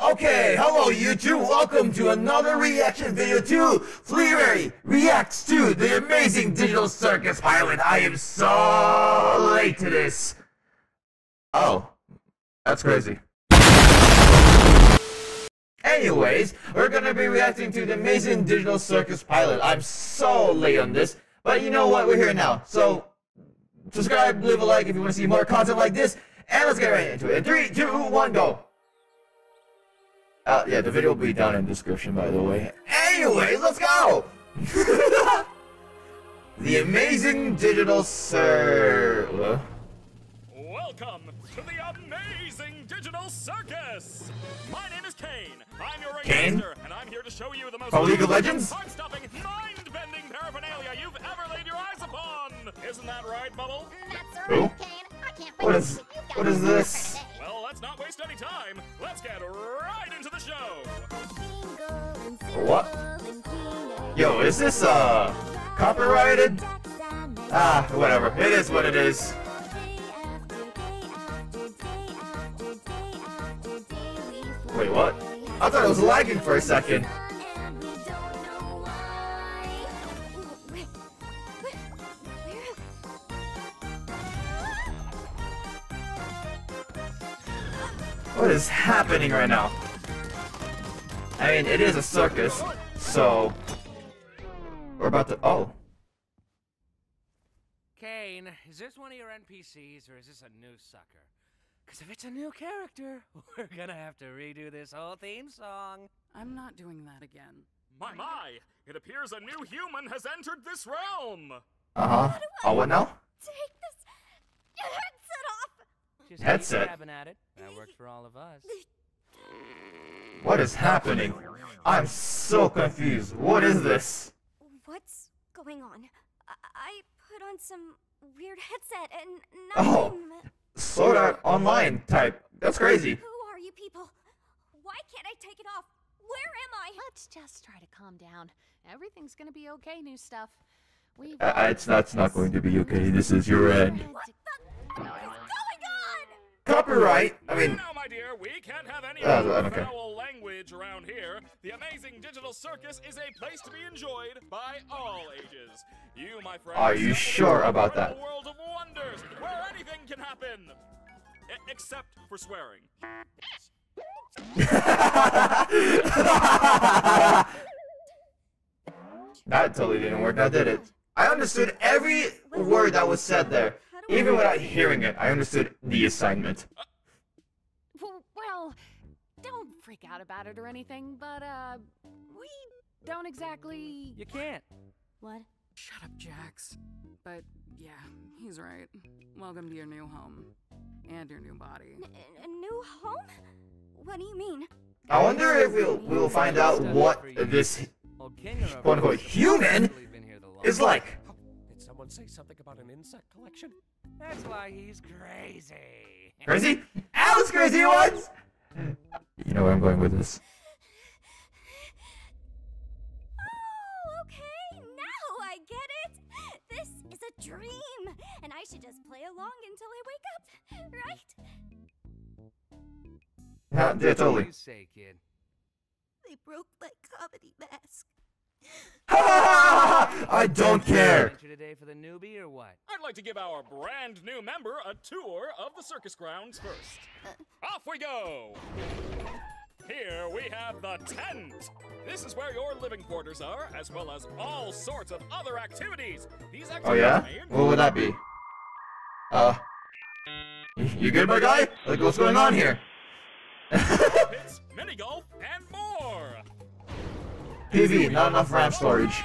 Okay, hello YouTube, welcome to another reaction video to Fleetway reacts to the amazing Digital Circus pilot. I am so late to this. Oh, that's crazy. Anyways, we're gonna be reacting to the amazing Digital Circus pilot. I'm so late on this, but you know what, we're here now. So, subscribe, leave a like if you want to see more content like this, and let's get right into it. In three, two, one, go. Uh, yeah, the video will be down in the description, by the way. Anyways, let's go! the amazing digital sir... Welcome to the amazing digital circus! My name is Caine. I'm your Caine? master, and I'm here to show you the most From League of Legends? heart-stopping, mind-bending paraphernalia you've ever laid your eyes upon! Isn't that right, Bubble? That's Who? right, Caine. I can't wait What to is- see you what guys is on this? Let's not waste any time. Let's get right into the show! What? Yo, is this, uh, copyrighted? Ah, whatever. It is what it is. Wait, what? I thought it was lagging for a second. What is happening right now? I mean, it is a circus, so... We're about to... Oh. Caine, is this one of your NPCs or is this a new sucker? Because if it's a new character, we're gonna have to redo this whole theme song. I'm not doing that again. My, my! It appears a new human has entered this realm! Uh-huh. Oh, what now? Take this headset off. Just Headset. at it. That works for all of us. What is happening? I'm so confused. What is this? What's going on? I, I put on some weird headset and Oh. nothing. Sword Art Online type. That's crazy. Who are you people? Why can't I take it off? Where am I? Let's just try to calm down. Everything's gonna be okay, new stuff. We've Uh, uh, it's not, it's not going to be okay. This is your end. What the is going on? Copyright? I mean, now, my dear, we can't have any Uh, foul language around here. The amazing digital circus is a place to be enjoyed by all ages. You, my friend, Are you sure about that? World of wonders, where anything can happen, E- except for swearing. that totally didn't work, now did it? I understood every word that was said there. Even without hearing it, I understood the assignment. well, don't freak out about it or anything, but uh, we don't exactly. You can't. What? Shut up, Jax. But yeah, he's right. Welcome to your new home. And your new body. A, a new home? What do you mean? I wonder if we'll, we'll find out what this Old King quote unquote human been here the is like. Did someone say something about an insect collection? That's why he's crazy. Crazy? Alice crazy ones! You know where I'm going with this. Oh, okay. Now I get it. This is a dream, and I should just play along until I wake up, right? Yeah, yeah, What do totally. you say, kid? They broke my comedy mask. I don't care. Adventure today for the newbie or what? I'd like to give our brand new member a tour of the circus grounds first. Off we go! Here we have the tent. This is where your living quarters are, as well as all sorts of other activities. These activities Oh yeah? What would that be? Uh, you good, my guy? Like, what's going on here? pits, mini golf, and more. PV, not enough RAM storage.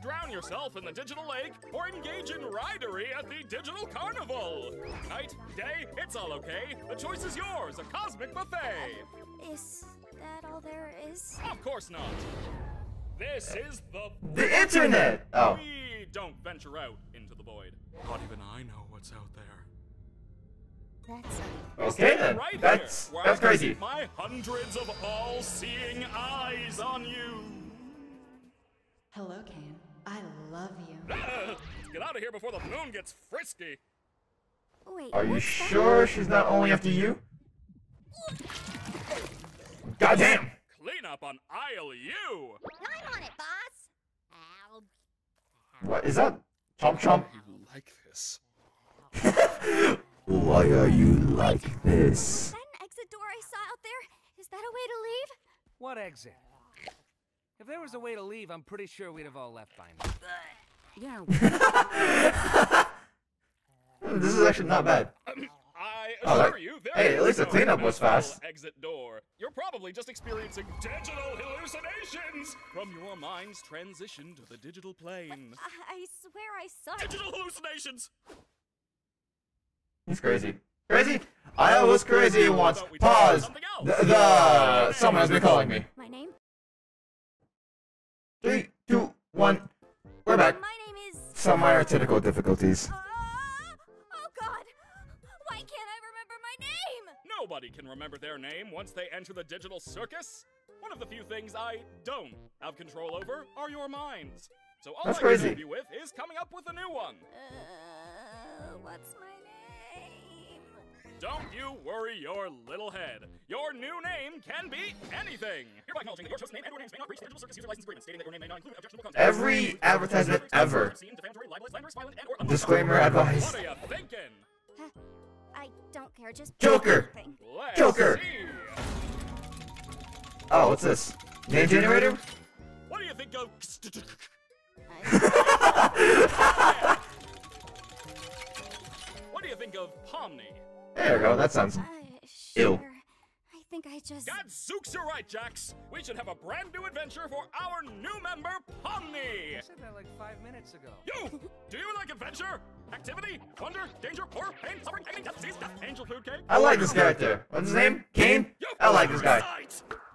Drown yourself in the digital lake or engage in ridery at the digital carnival. Night, day, it's all okay. The choice is yours. A cosmic buffet. Is that all there is? Of course not. This is the. The internet! Oh. We don't venture out into the void. Not even I know what's out there. That's Okay then. Right That's, here, that's crazy. My hundreds of all-seeing eyes on you. Hello, Caine. I love you. Get out of here before the moon gets frisky. Wait. Are you what's that? sure she's not only after you? Goddamn! Clean up on aisle U. I'm on it, boss. Ow. What is that? Chomp chomp. You like this? Why are you like this? That an exit door I saw out there? Is that a way to leave? What exit? If there was a way to leave, I'm pretty sure we'd have all left by now. Yeah, This is actually not bad. I Oh, that- you, there hey, at is least the cleanup was fast. Exit door. You're probably just experiencing digital hallucinations from your mind's transition to the digital plane. I, uh, I swear I saw. Digital hallucinations. He's crazy. Crazy? I was crazy once. But we tried Pause. The, the someone has been calling me. My name? Three, two, one. We're back. My name is. Some minor technical difficulties. Uh, oh God! Why can't I remember my name? Nobody can remember their name once they enter the digital circus. One of the few things I don't have control over are your minds. So all That's I crazy. can help you with is coming up with a new one. Uh, what's my name? Don't you worry your little head. Your new name can be anything. Hereby acknowledging that your chosen name and or names may not breach digital circus user license agreement, stating that your name may not include objectionable content. Every advertisement ever. Obscene, defamatory, libelous, slanderous, violent, and or unlawful Disclaimer advice. What are you thinking? I don't care. Just Joker. Let's Joker. see. Oh, what's this? Name generator? What do you think of? What do you think of Pomni? There we go. That sounds. uh, Ew. sure. I think I just. Gadzooks, you're right, Jax. We should have a brand new adventure for our new member, Pomni. I said that like five minutes ago. You! Do you like adventure? Activity? Wonder? Danger? Horror? Pain? Suffering? Agony? Death? Disease? Death? Angel food cake? I like this character. What's his name? Caine? You I like this guy.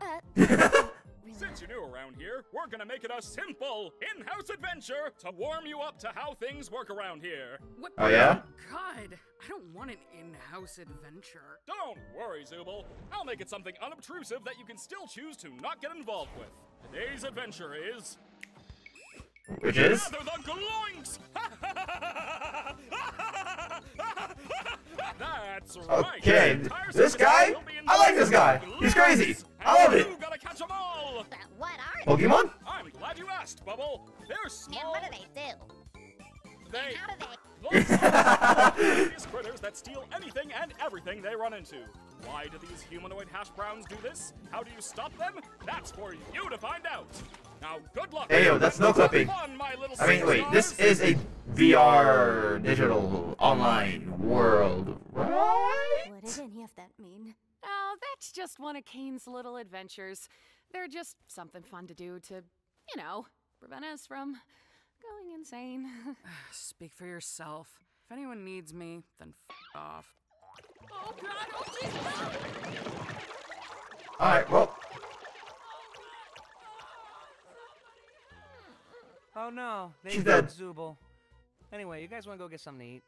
Uh, really? Since you're new around here, we're gonna make it a simple in-house adventure to warm you up to how things work around here. what? Oh, yeah? God, I don't want an in-house adventure. Don't worry, Zooble. I'll make it something unobtrusive that you can still choose to not get involved with. Today's adventure is Which is? Gather the Gloinks! That's right. Okay, this guy? I like this guy. He's crazy. I love it. Pokemon? I'm glad you asked, Bubble. They're And small. what do they do? They. And how do they? Lots of mysterious critters that steal anything and everything they run into. Why do these humanoid hash browns do this? How do you stop them? That's for you to find out. Now, good luck. Hey, yo, that's no and clipping. Fun, my I mean, wait, this is a VR digital online world, right? What did any of that mean? Oh, that's just one of Caine's little adventures. They're just something fun to do to, you know, prevent us from going insane. Speak for yourself. If anyone needs me, then f off. oh God! Oh Jesus! Alright, well, Oh no, they She's dead. Zooble. Anyway, you guys want to go get something to eat?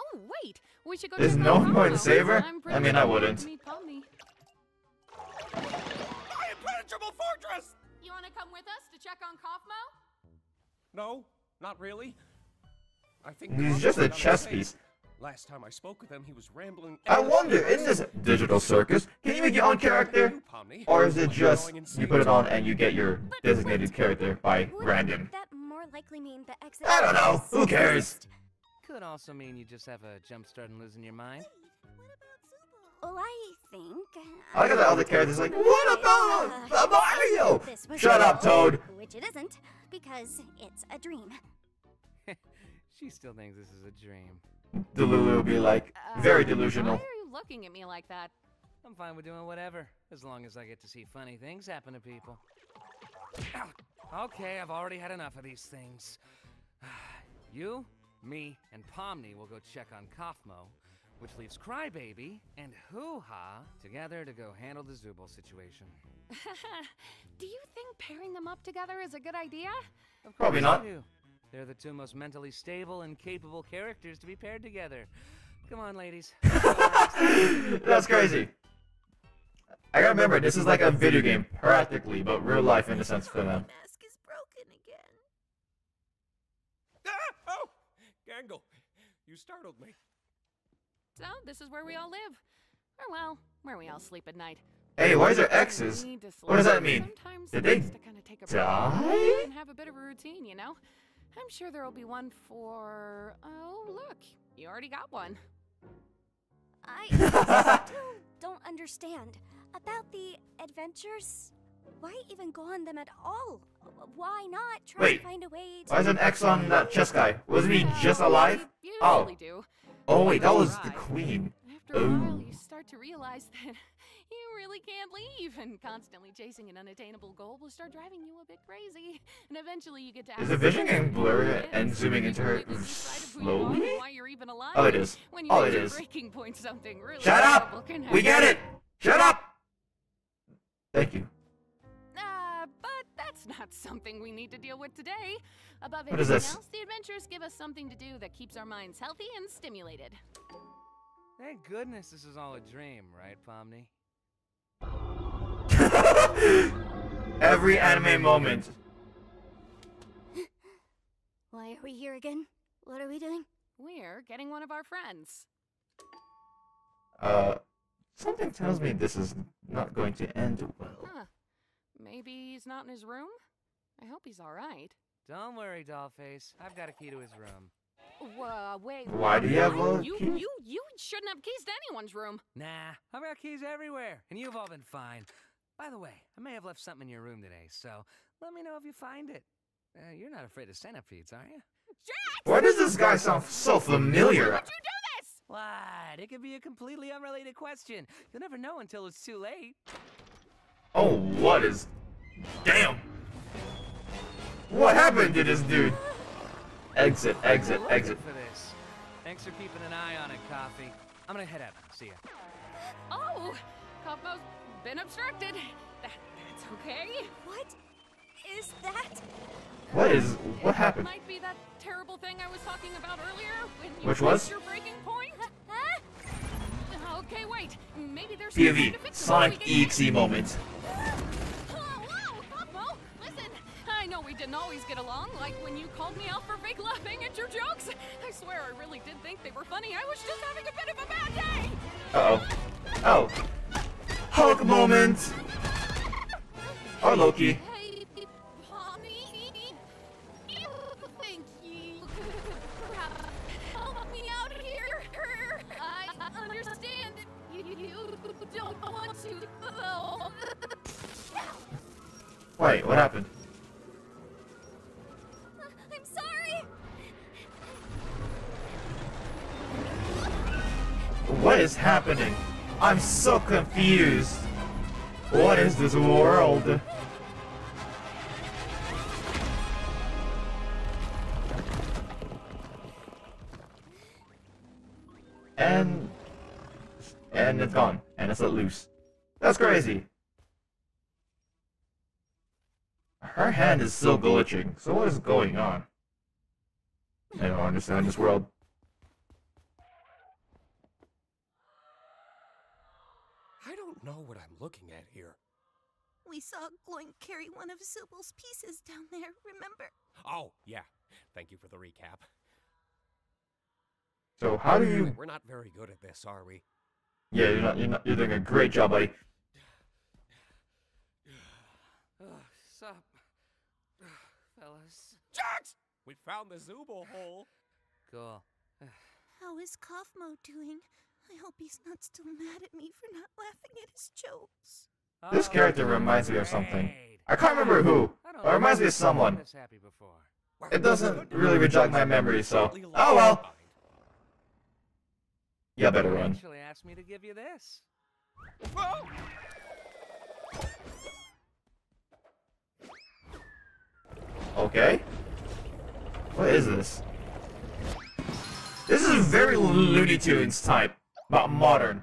Oh wait, we should go. There's no out one going to save her? I'm I pretty mean, I wouldn't. Impenetrable fortress! You want to come with us to check on Kaufmo? No, not really. I think He's Kaufmo just a chess piece. Last time I spoke with him, he was rambling. I wonder, about in this digital circus, can you make your own character? Or is it just you put it on and you get your designated character by Wouldn't random? that more likely mean the exit? I don't know. Who cares? Could also mean you just have a jump start and losing your mind. Well, I think. I look at the other characters like, what about Uh, the Mario? this was Shut up, Toad. Which it isn't, because it's a dream. She still thinks this is a dream. Delulu will be like, very Uh, delusional. Why are you looking at me like that? I'm fine with doing whatever, as long as I get to see funny things happen to people. Okay, I've already had enough of these things. You, me, and Pomni will go check on Kaufmo, which leaves Crybaby and Hoo Ha together to go handle the Zooble situation. Do you think pairing them up together is a good idea? Of Probably course I not. do. They're the two most mentally stable and capable characters to be paired together. Come on, ladies. That's crazy. I gotta remember, this is like a video game, practically, but real life in a sense for them. mask is broken again. Ah! Oh! Gangle, you startled me. So, this is where we all live. Or, well, where we all sleep at night. Hey, why is there X's? What does that mean? Sometimes Did they to kinda take a die? And have a bit of a routine, you know? I'm sure there'll be one for. Oh, look. You already got one. I still don't understand. About the adventures, why even go on them at all? Why not try Wait, to find a way to. Why is an X on that chess guy? Wasn't he just alive? you Oh. usually do. Oh, oh wait, that was the queen. After a while, Oh. you start to realize that you really can't leave, and constantly chasing an unattainable goal will start driving you a bit crazy. And eventually, you get to. Is ask the vision yourself, getting blurry "Is and zooming into her completely decided who you are and slowly? Why you're even alive? Oh, it is. When you Oh, reach it your is. breaking point, something really Shut up! We get it! Shut up! Not something we need to deal with today. Above What is everything this? else, the adventures give us something to do that keeps our minds healthy and stimulated. Thank goodness this is all a dream, right, Pomni? Every anime moment. Why are we here again? What are we doing? We're getting one of our friends. Uh, something tells me this is not going to end well. Huh. Maybe he's not in his room? I hope he's alright. Don't worry, Dollface. I've got a key to his room. Whoa, wait. Why do you have what? a you, key? You, you shouldn't have keys to anyone's room. Nah, I've got keys everywhere, and you've all been fine. By the way, I may have left something in your room today, so let me know if you find it. Uh, you're not afraid of centipedes, are you? Jax! Why does this guy sound so familiar? How'd you do this? What? It could be a completely unrelated question. You'll never know until it's too late. Oh, what is... Damn! What happened to this dude? Exit, exit, exit. For this. Thanks for keeping an eye on it, Coffee. I'm gonna head out. See ya. Oh, Kaufmo's been abstracted. That, that's okay. What is that? What is... what It happened? Might be that terrible thing I was talking about earlier when you Which was? your breaking point. Okay, wait. Maybe there's POV, to fix it Sonic EXE moment. Whoa, whoa, Kaufmo, listen. I know we didn't always get along, like when you called me out for fake laughing at your jokes. I swear I really did think they were funny. I was just having a bit of a bad day. Uh-oh. Oh. Hulk moment! Or Loki. Wait, what happened? Uh, I'm sorry. What is happening? I'm so confused. What is this world? And and it's gone. And it's let loose. That's crazy. Her hand is still glitching. So what is going on? I don't understand this world. I don't know what I'm looking at here. We saw Gloink carry one of Zooble's pieces down there, remember? Oh, yeah. Thank you for the recap. So how do you? We're not very good at this, are we? Yeah, you're not. You're not. You're doing a great job, buddy. Ugh, sup, fellas. Jax! We found the Zooble hole. Cool. How is Kaufmo doing? I hope he's not still mad at me for not laughing at his jokes. Uh, this Oh, character reminds me of something. I can't remember who. But it reminds me of think I've been someone. This happy before. It doesn't really jog my memory, so. Oh well. behind. Yeah, better run. actually asked me to give you this. Whoa! Okay. What is this? This is a very Looney Tunes type, but modern.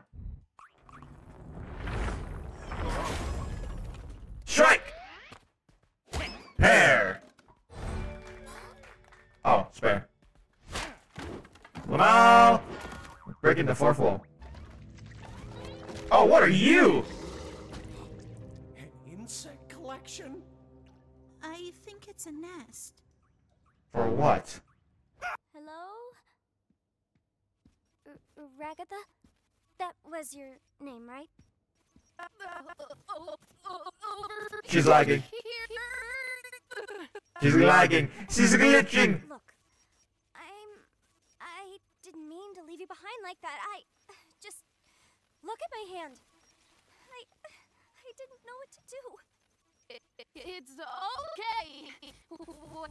Strike! Pair! Oh, spare. Lamau! Breaking the fourth wall. Oh, what are you? A nest. For what? Hello? R- Ragatha? That was your name, right? She's lagging. She's lagging. She's glitching. Look, I'm. I didn't mean to leave you behind like that. I. Just. Look at my hand. I. I didn't know what to do. It's okay.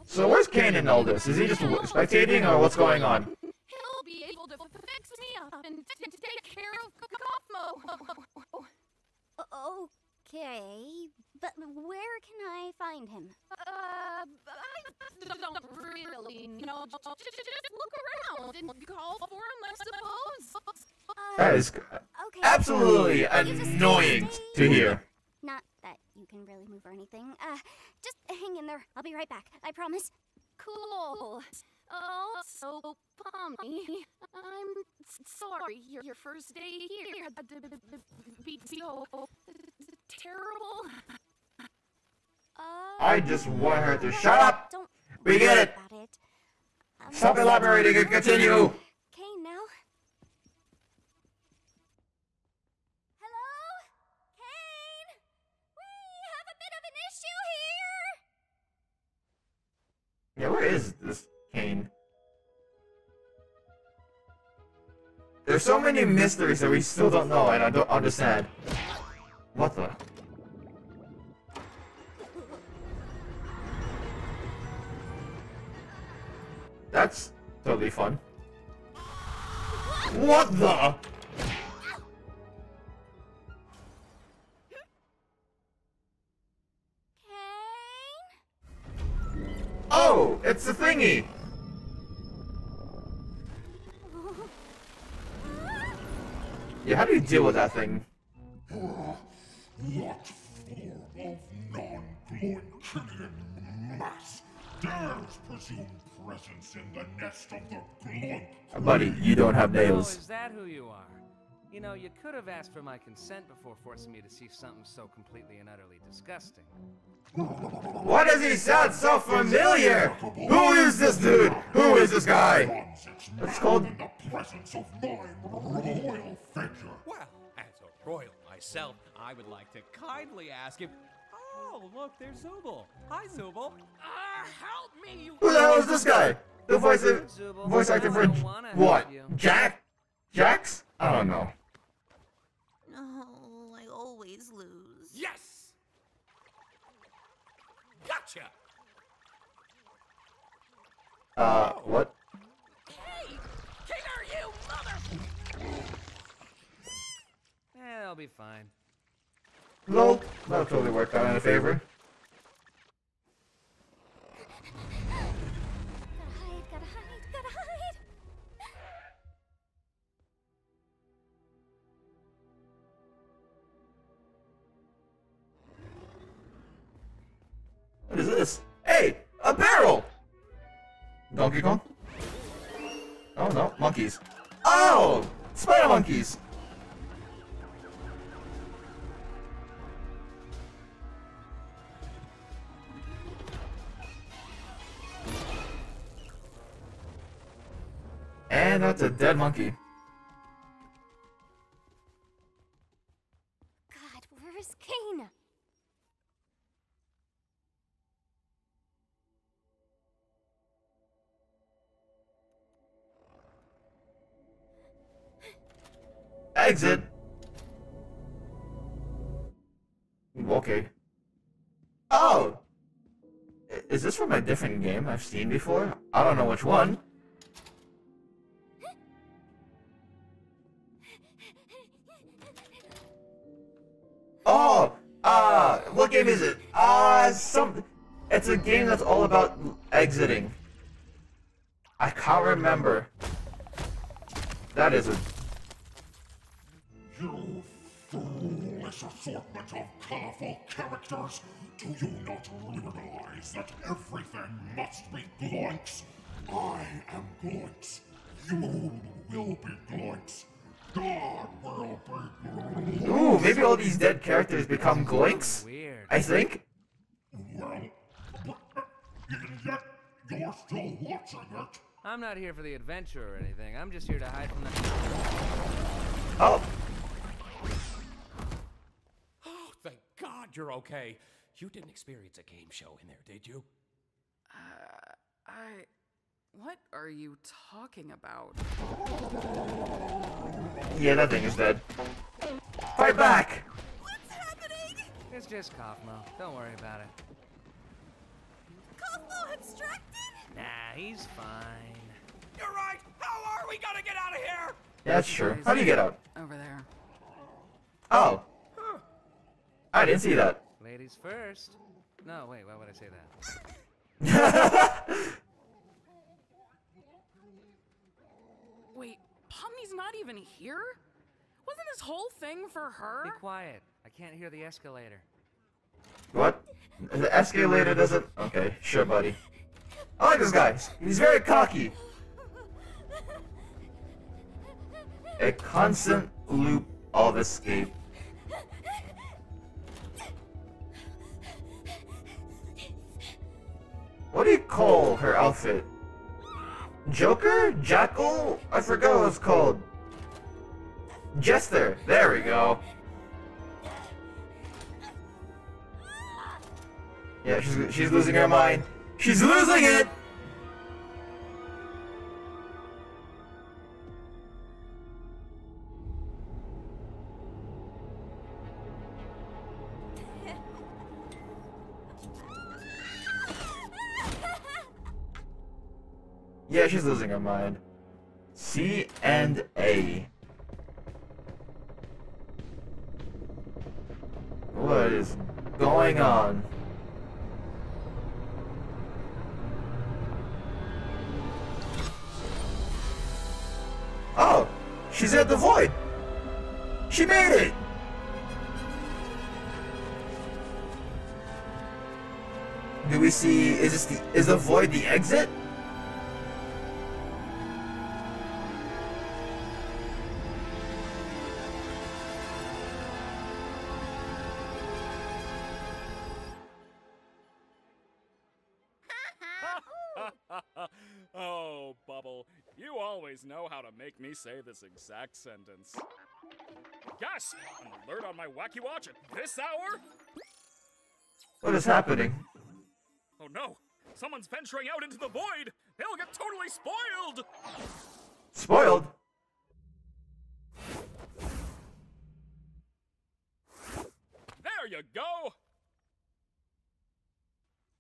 So where's Caine in all this? Is he just spectating or what's going on? He'll be able to fix me up and t- t- take care of Kaufmo. O- Okay, but where can I find him? Uh, I don't really know. Just look around and call for him, I suppose. That is Okay. absolutely annoying to hear. You can really move or anything. Uh, just hang in there. I'll be right back. I promise. Cool. Oh, so Pomni, I'm sorry your, your first day here had to b- b- be so terrible. Uh, I just want her to shut up. Don't We get it. About it. Um, Stop elaborating and continue. Caine now. Hello? Caine? We have a bit of an issue here. Yeah, where is this Caine? There's so many mysteries that we still don't know, and I don't understand. What the? That's totally fun. What the? It's the thingy. Yeah, how do you deal with that thing? What form of non-Gloinkinian mass dares presume presence in the nest of the Gloink? Uh, buddy, you don't have Oh, nails. is that who you are? You know, you could have asked for my consent before forcing me to see something so completely and utterly disgusting. Why does he sound so familiar? Who is this dude? Who is this guy? It's called. In the presence of my royal figure. Well, as a royal myself, I would like to kindly ask if. Oh, look, there's Zooble. Hi, Zooble. Ah, help me, you. Who the hell is this guy? The voice of, Zooble, voice actor for I don't wanna help what? Jack? Jax? I don't know. Oh, I always lose. Yes! Gotcha! Uh, what? Hey, King, are you mother? Eh, I'll be fine. Nope, That'll totally work out in a favor. And that's a dead monkey. God, where's Caine? Exit! Okay. Oh! Is this from a different game I've seen before? I don't know which one. It's a game that's all about exiting. I can't remember. That is a... You foolish assortment of colorful characters! Do you not realize that everything must be Gloinks? I am Gloinks. You will be Gloinks. God will be Gloinks. Ooh, maybe all these dead characters become Gloinks? I think. Well, but, and yet you're still watching it. I'm not here for the adventure or anything. I'm just here to hide from the. Oh, Oh, thank God God you're okay. You didn't experience a game show in there, did you? Uh, I. What are you talking about? Yeah, that thing is dead. Fight back! What's happening? It's just Kaufmo. Don't worry about it. Kaufmo abstracted? Nah, he's fine. You're right! How are we gonna get out of here? Yeah, that's true. How do you get out? Over there. Oh. I didn't see that. Ladies first. No, wait, why would I say that? Wait, Pomni's not even here? Wasn't this whole thing for her? Be quiet. I can't hear the escalator. What? The escalator doesn't. Okay, sure, buddy. I like this guy. He's very cocky. A constant loop of escape. What do you call her outfit? Joker? Jackal? I forgot what it's called. Jester. There we go. Yeah, she's, she's losing her mind. She's losing it! Yeah, she's losing her mind. C and A. What is going on? She's at the void. She made it. Do we see? Is this the? Is the void the exit? Say this exact sentence. Gasp! An alert on my Wacky Watch at this hour? What is happening? Oh no! Someone's venturing out into the void! They'll get totally spoiled! Spoiled. There you go!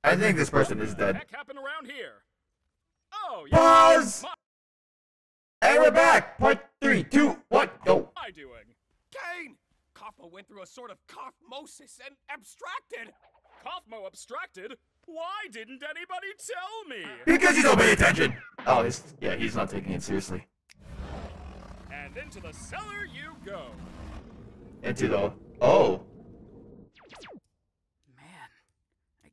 I think this person is dead. Heck happened around here? Oh, yeah. Pause! My, And we're back. Part three, two, one, go. What am I doing? Caine! Kaufmo went through a sort of kaufmosis and abstracted. Kaufmo abstracted? Why didn't anybody tell me? Because you don't pay attention. Oh, he's, yeah, he's not taking it seriously. And into the cellar you go. Into the oh, Man, I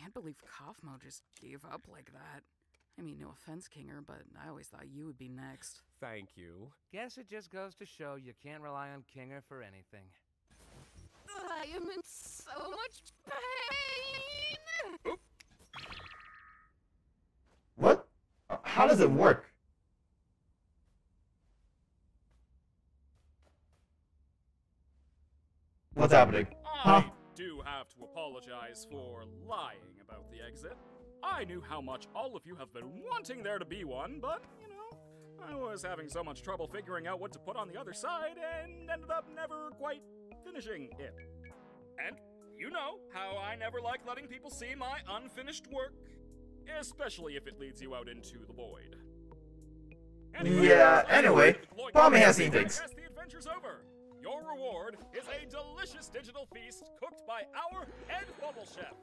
can't believe Kaufmo just gave up like that. I mean, no offense, Kinger, but I always thought you would be next. Thank you. Guess it just goes to show you can't rely on Kinger for anything. I am in so much pain. what? How does it work? What's happening? Huh? I do have to apologize for lying about the exit. I knew how much all of you have been wanting there to be one, but, you know, I was having so much trouble figuring out what to put on the other side and ended up never quite finishing it. And you know how I never like letting people see my unfinished work, especially if it leads you out into the void. Yeah, anyway, the has I seen things. guess the adventure's over. Your reward is a delicious digital feast cooked by our head bubble chef.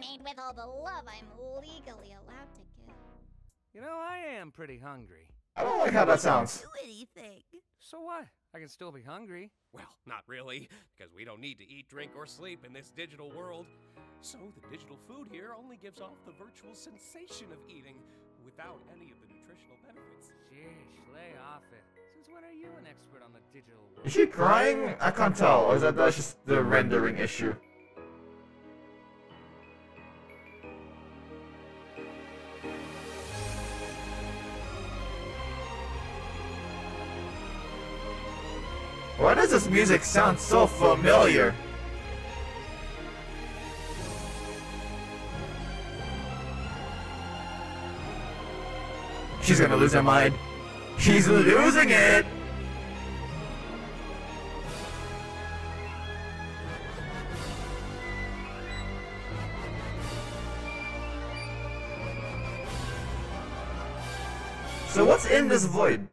Made with all the love I'm legally allowed to give. You know, I am pretty hungry. I don't like how that sounds. Do anything. So what? I can still be hungry. Well, not really, because we don't need to eat, drink, or sleep in this digital world. So the digital food here only gives off the virtual sensation of eating without any of the nutritional benefits. Sheesh, lay off it. Since when are you an expert on the digital world? Is she crying? I can't tell. Or is that that's just the rendering issue? Why does this music sound so familiar? She's gonna lose her mind. She's losing it! So what's in this void?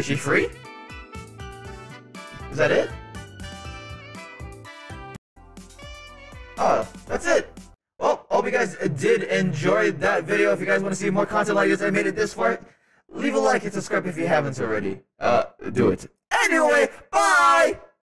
Is she free? Is that it? Oh, that's it. Well, hope you guys did enjoy that video. If you guys want to see more content like this, I made it this far. Leave a like and subscribe if you haven't already. Uh, do it. Anyway, bye!